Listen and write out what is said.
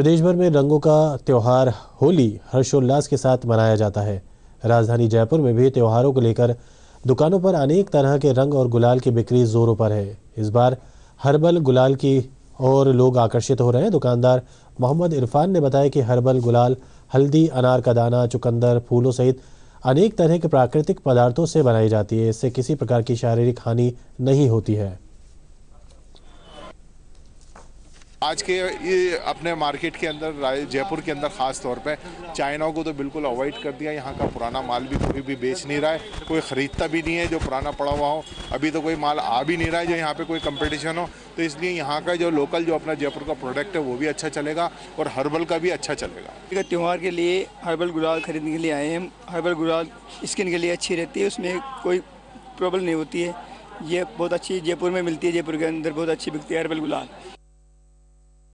प्रदेश भर में रंगों का त्यौहार होली, हर्षोल्लास के साथ मनाया जाता है। राजधानी जयपुर में भी त्योहारों को लेकर दुकानों पर अनेक तरह के रंग और गुलाल की बिक्री जोरों पर है। इस बार हर्बल गुलाल की और लोग आकर्षित हो रहे हैं। दुकानदार मोहम्मद इरफान ने बताया कि हर्बल गुलाल, हल्दी, अनार का दाना, चुकंदर, फूलों सहित अनेक तरह के प्राकृतिक पदार्थों से बनाई जाती है। इससे किसी प्रकार की शारीरिक हानि नहीं होती है। आज के ये अपने मार्केट के अंदर जयपुर के अंदर ख़ास तौर पे चाइना को तो बिल्कुल अवॉइड कर दिया। यहाँ का पुराना माल भी कोई भी बेच नहीं रहा है। कोई ख़रीदता भी नहीं है जो पुराना पड़ा हुआ हो। अभी तो कोई माल आ भी नहीं रहा है जो यहाँ पे कोई कंपटीशन हो। तो इसलिए यहाँ का जो लोकल जो अपना जयपुर का प्रोडक्ट है, वो भी अच्छा चलेगा और हर्बल का भी अच्छा चलेगा। त्यौहार के लिए हर्बल गुलाल खरीदने के लिए आए हैं। हर्बल गुलाल स्किन के लिए अच्छी रहती है। उसमें कोई प्रॉब्लम नहीं होती है। ये बहुत अच्छी जयपुर में मिलती है। जयपुर के अंदर बहुत अच्छी बिकती है हर्बल गुलाल।